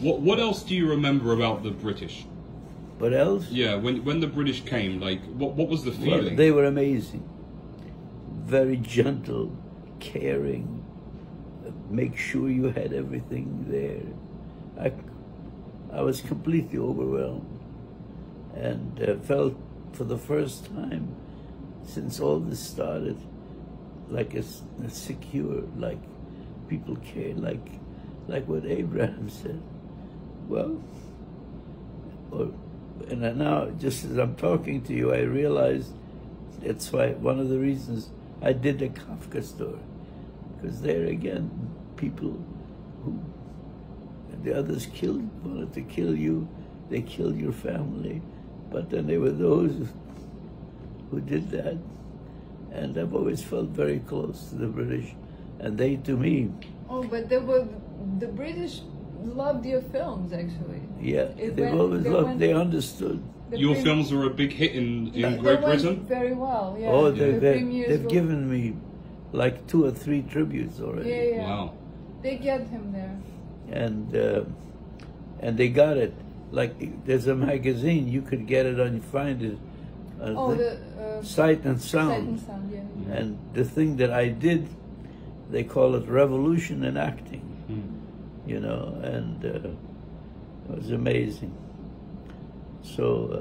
What What else do you remember about the British? What else? Yeah, when when the British came, like, what what was the Well, feeling? they were amazing. Very gentle, caring. Make sure you had everything there. I, I was completely overwhelmed and uh, felt for the first time since all this started like a, a secure, like people care, like like what Abraham said. Well, oh, and now, just as I'm talking to you, I realize that's why one of the reasons I did the Kafka story, because there again, people who the others killed wanted to kill you, they killed your family, but then there were those who did that, and I've always felt very close to the British, and they to me, Oh, but they were the British loved your films actually. yeah, It they've went- always they loved, they understood. The Your prem- films were a big hit in, in Yeah. they Great went Britain. very well. Yeah. Oh, The they, they, premieres they've were- given me like two or three tributes already. Yeah, yeah. Wow. They get him there. And uh, and they got it. Like there's a magazine, you could get it on, find it. Uh, Oh, the- the uh, Sight and sound. Sight Sound. and Sound. Yeah. And the thing that I did, they call it revolution in acting, Hmm. You know, and uh, it was amazing. So. Uh,